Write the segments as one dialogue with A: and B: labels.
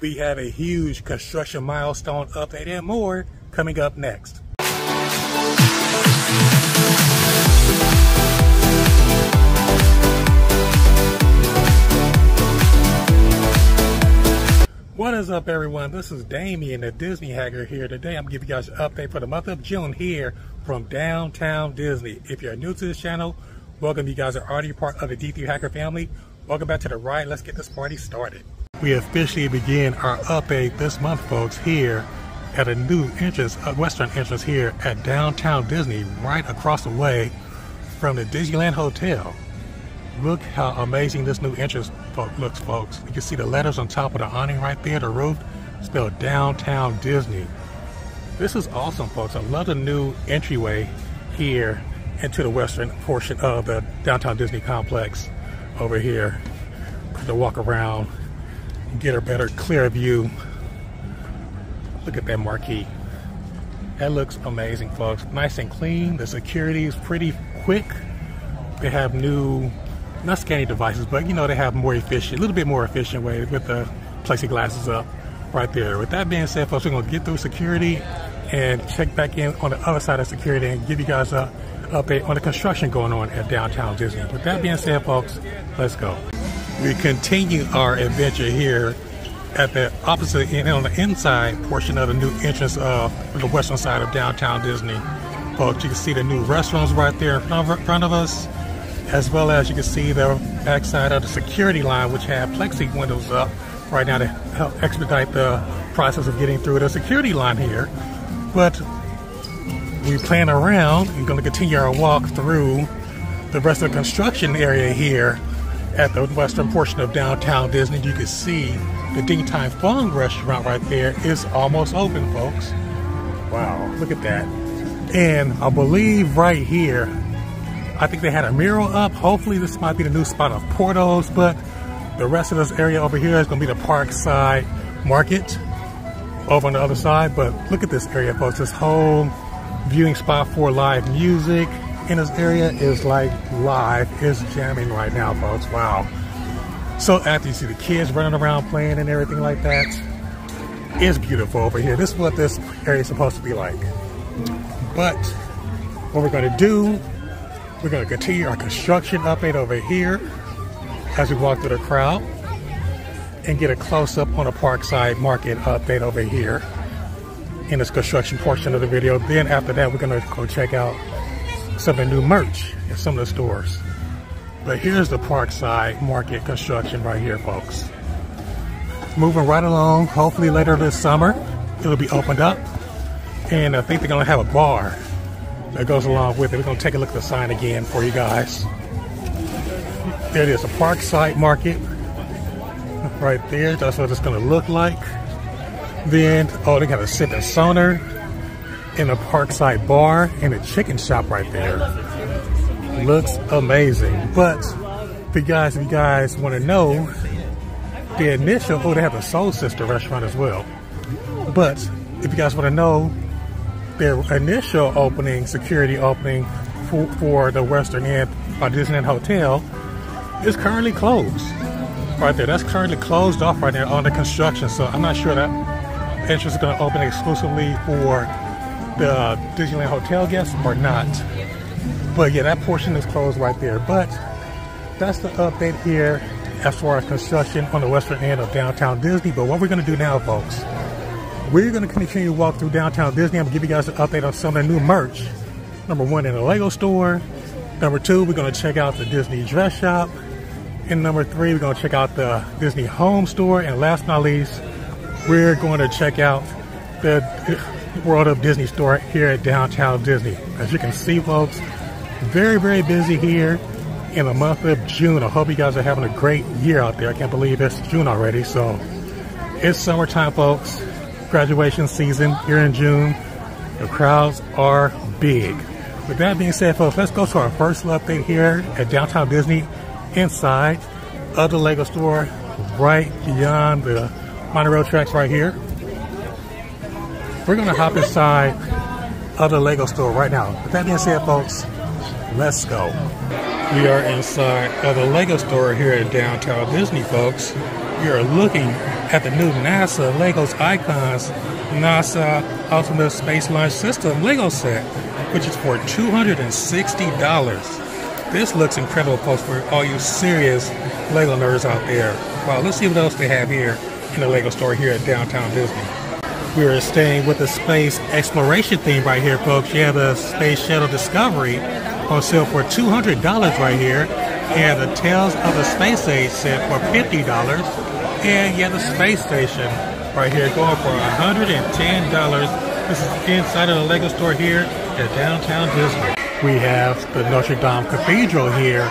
A: We have a huge construction milestone update and more coming up next. What is up everyone? This is Damien, the Disney Hacker here. Today I'm giving you guys an update for the month of June here from Downtown Disney. If you're new to this channel, welcome. You guys are already part of the D3 Hacker family. Welcome back to the ride. Let's get this party started. We officially begin our update this month, folks, here at a new entrance, a western entrance here at Downtown Disney, right across the way from the Disneyland Hotel. Look how amazing this new entrance looks, folks. You can see the letters on top of the awning right there, the roof, spelled Downtown Disney. This is awesome, folks. I love the new entryway here into the western portion of the Downtown Disney complex over here to walk around and get a better, clear view. Look at that marquee. That looks amazing, folks. Nice and clean. The security is pretty quick. They have new not scanning devices, but you know, they have more efficient, a little bit more efficient way with the plexiglasses up right there. With that being said, folks, we're gonna get through security and check back in on the other side of security and give you guys a update on the construction going on at Downtown Disney. With that being said, folks, let's go. We continue our adventure here at the opposite end, on the inside portion of the new entrance of the western side of Downtown Disney. Folks, you can see the new restaurants right there in front of us as well as you can see the backside of the security line, which have plexi windows up right now to help expedite the process of getting through the security line here. But we plan around and going to continue our walk through the rest of the construction area here at the western portion of downtown Disney. You can see the Din Tai Fung restaurant right there is almost open, folks. Wow, look at that. And I believe right here I think they had a mural up. Hopefully this might be the new spot of Porto's, but the rest of this area over here is gonna be the Parkside Market over on the other side. But look at this area, folks. This whole viewing spot for live music in this area is like live, is jamming right now, folks. Wow. So after you see the kids running around playing and everything like that, it's beautiful over here. This is what this area is supposed to be like. But what we're gonna do we're going to continue our construction update over here as we walk through the crowd and get a close-up on the Parkside Market update over here in this construction portion of the video. Then after that, we're going to go check out some of the new merch in some of the stores. But here's the Parkside Market construction right here, folks. Moving right along, hopefully later this summer, it'll be opened up. And I think they're to have a bar that goes along with it. We're to take a look at the sign again for you guys. There it is, a Parkside Market. Right there, that's what it's to look like. Then, oh, they got a Sip and Sonder in a Parkside bar and a chicken shop right there. Looks amazing. But, you guys, if you guys want to know, the initial, oh, they have a Sol Sister restaurant as well. But, if you guys want to know their initial opening, security opening for, for the Western End uh, by Disneyland Hotel is currently closed. Right there, that's currently closed off right there on the construction. So I'm not sure that entrance is going to open exclusively for the Disneyland Hotel guests or not. But yeah, that portion is closed right there. But that's the update here as far as construction on the western end of downtown Disney. But what we're going to do now, folks, we're going to continue to walk through downtown Disney. I'm going to give you guys an update on some of the new merch. Number one, in the Lego store. Number two, we're going to check out the Disney dress shop. And number three, we're going to check out the Disney home store. And last but not least, we're going to check out the World of Disney store here at downtown Disney. As you can see, folks, very, very busy here in the month of June. I hope you guys are having a great year out there. I can't believe it's June already. So it's summertime, folks graduation season here in June. The crowds are big. With that being said, folks, let's go to our first update here at Downtown Disney inside of the Lego store right beyond the monorail tracks right here. We're going to hop inside of the Lego store right now. With that being said, folks, let's go. We are inside of the Lego store here in Downtown Disney, folks. We are looking at the new NASA Legos Icons NASA Ultimate Space Launch System Lego set, which is for $260. This looks incredible, folks, for all you serious Lego nerds out there. Wow, let's see what else they have here in the Lego store here at Downtown Disney. We are staying with the space exploration theme right here, folks. You have the Space Shuttle Discovery on sale for $200 right here. And the Tales of the Space Age set for $50. And you have the Space Station right here going for $110. This is inside of the Lego store here at Downtown Disney. We have the Notre Dame Cathedral here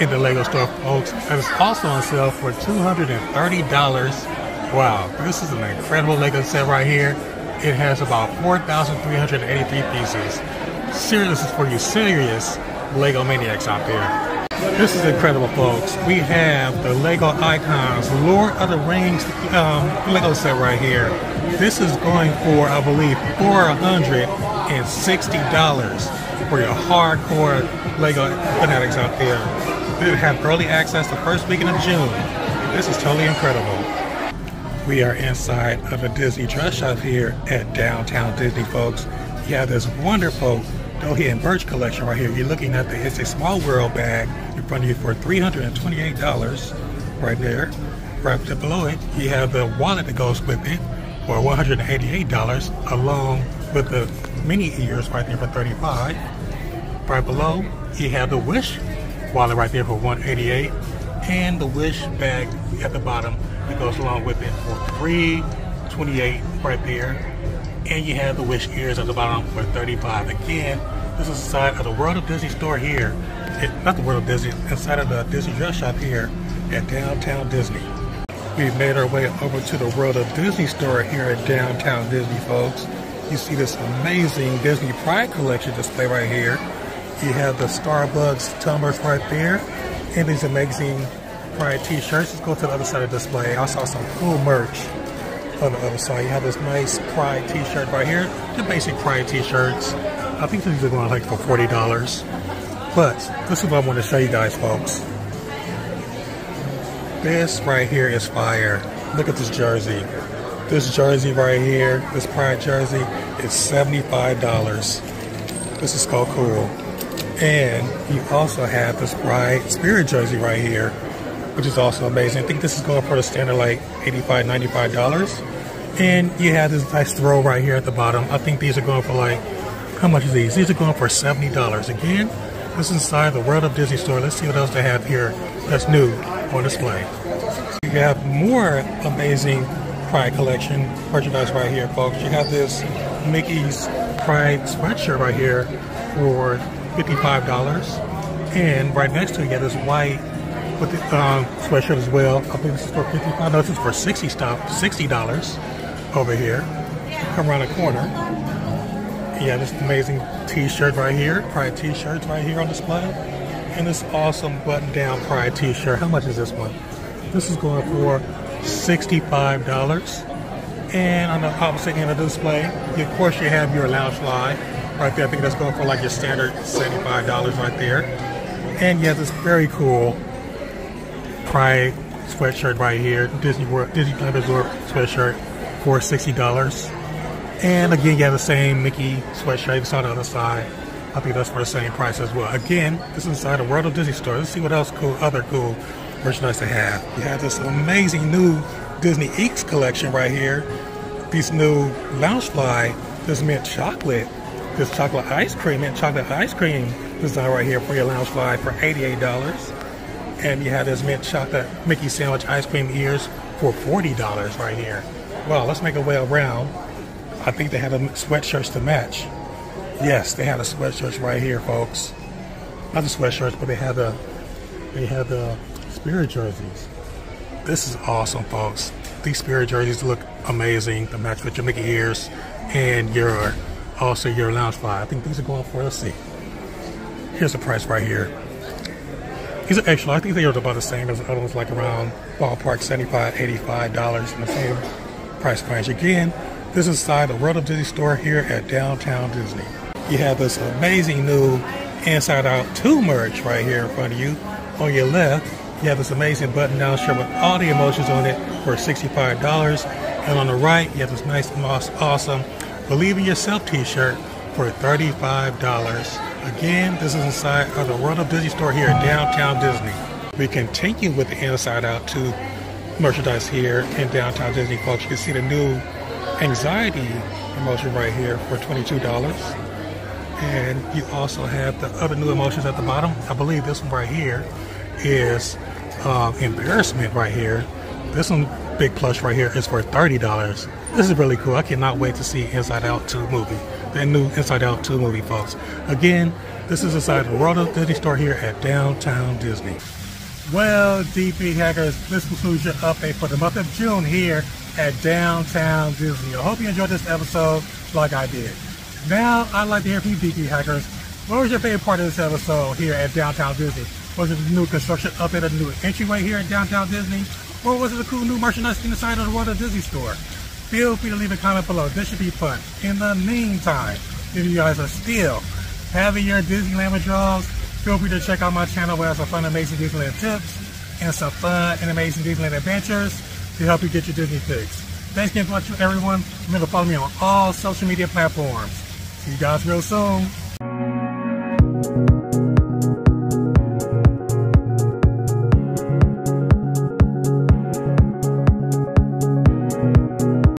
A: in the Lego store, folks. And it's also on sale for $230. Wow, this is an incredible Lego set right here. It has about 4,383 pieces. Serious is for you serious Lego maniacs out there. This is incredible, folks. We have the Lego Icons Lord of the Rings um, Lego set right here. This is going for, I believe, $460 for your hardcore Lego fanatics out there. We have early access the first weekend of June. This is totally incredible. We are inside of a Disney dress shop here at Downtown Disney, folks. You have this wonderful Dooney and Bourke collection right here. You're looking at the It's a Small World bag in front of you for $328 right there. Right below it, you have the wallet that goes with it for $188 along with the mini ears right there for $35. Right below, you have the Wish wallet right there for $188, and the Wish bag at the bottom that goes along with it for 328 right there. And you have the Wish ears at the bottom for 35 Again, this is inside of the World of Disney store here. It, not the World of Disney, inside of the Disney dress shop here at Downtown Disney. We've made our way over to the World of Disney store here at Downtown Disney, folks. You see this amazing Disney Pride collection display right here. You have the Starbucks tumblers right there, and these amazing Pride t-shirts. Let's go to the other side of the display. I saw some cool merch on the other side. You have this nice Pride t-shirt right here. The basic Pride t-shirts. I think these are going like for $40. But this is what I want to show you guys, folks. This right here is fire. Look at this jersey. This jersey right here, this Pride jersey, is $75. This is so cool. And you also have this Pride Spirit jersey right here, which is also amazing. I think this is going for the standard like $85, $95. And you have this nice throw right here at the bottom. I think these are going for like, how much are these? These are going for $70. Again, this is inside the World of Disney store. Let's see what else they have here that's new on display. You have more amazing Pride collection merchandise right here, folks. You have this Mickey's Pride sweatshirt right here for $55. And right next to it, you got this white with the um, sweatshirt as well. I think this is for 55 No, this is for 60 stop, $60 over here. Come around the corner. Yeah, this amazing t-shirt right here. Pride t-shirts right here on display. And this awesome button-down Pride t-shirt. How much is this one? This is going for $65. And on the opposite end of the display, of course, you have your Loungefly right there. I think that's going for like your standard $75 right there. And you have this very cool Pride sweatshirt right here, Disney World, Disneyland Resort sweatshirt for $60. And again, you have the same Mickey sweatshirt. It's on the other side. I think that's for the same price as well. Again, this is inside the World of Disney store. Let's see what else cool, other cool merchandise they have. You have this amazing new Disney Eats collection right here. These new Loungefly, this mint chocolate this chocolate ice cream and chocolate ice cream design right here for your Loungefly for $88. And you have this mint chocolate Mickey sandwich ice cream ears for $40 right here. Well, let's make our way around. I think they have a sweatshirts to match. Yes, they have a sweatshirts right here, folks. Not the sweatshirts, but they have the they have the spirit jerseys. This is awesome, folks. These spirit jerseys look amazing to match with your Mickey ears and your also your Loungefly. I think these are going for, let's see. Here's the price right here. These are actually, I think they are about the same as the other like around ballpark $75, $85 in the same price range. Again, this is inside the World of Disney store here at Downtown Disney. You have this amazing new Inside Out 2 merch right here in front of you. On your left, you have this amazing button down shirt with all the emotions on it for $65. And on the right, you have this nice, awesome Believe in Yourself t-shirt for $35. Again, this is inside of the World of Disney store here in downtown Disney. We continue with the Inside Out 2 merchandise here in downtown Disney, folks. You can see the new anxiety emotion right here for $22. And you also have the other new emotions at the bottom. I believe this one right here is uh, embarrassment right here. This one, big plush right here, is for $30. This is really cool. I cannot wait to see Inside Out 2 movie. The new Inside Out 2 movie, folks. Again, this is inside the World of Disney store here at Downtown Disney. Well, DP hackers, this concludes your update for the month of June here at Downtown Disney. I hope you enjoyed this episode like I did. Now, I'd like to hear from you, DP hackers. What was your favorite part of this episode here at Downtown Disney? Was it the new construction update of the new entryway here at Downtown Disney? Or was it the cool new merchandise inside of the World of Disney store? Feel free to leave a comment below. This should be fun. In the meantime, if you guys are still having your Disneyland withdrawals, feel free to check out my channel where I have some fun, amazing Disneyland tips and some fun and amazing Disneyland adventures to help you get your Disney fix. Thanks again for watching, everyone. Remember to follow me on all social media platforms. See you guys real soon.